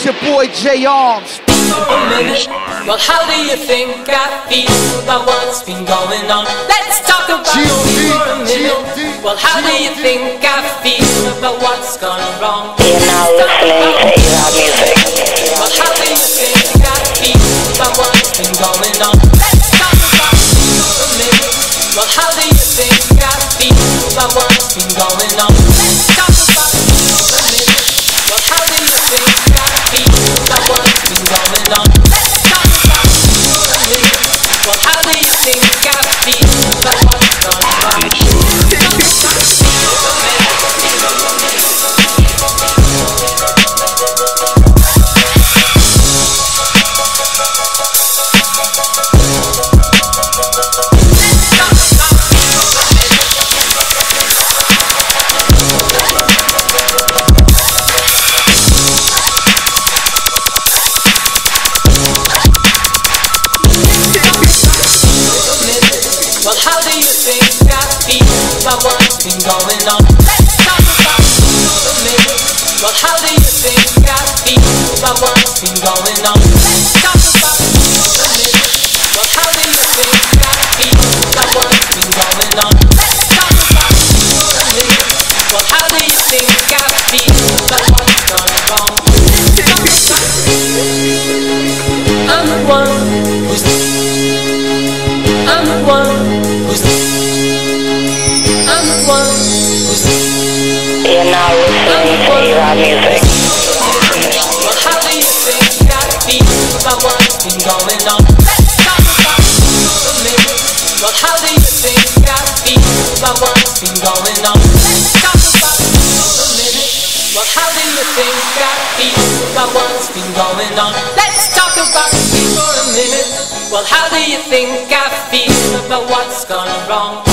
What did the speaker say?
It's your boy J Arms. a minute. Well, how do you think I feel about what's been going on? Let's talk about G.O.D., me for a minute. G.O.D., Well, how do you think I feel about what's gone wrong? You're now listening to Araab Muzik. Well, how do you think I feel about what's been going on? Let's talk about me for a minute. Well, how do you think I feel about what's been going on? How do you think I feel about what's been going on? Let's talk about a. Well, how do you think I feel about what's been going on? Let's talk about a. Well, how do you think I feel about what's been going on? Let's talk about a. Well, how do you think I feel about what's about it. I'm the one who's I'm the one You're now listening to Music. Well, how do you think been going on? Let's talk about. Well, how do you think about what's been going on? Well, how do you think been going on? Let's talk about for a minute. Well, how do you think I feel but what's gone wrong?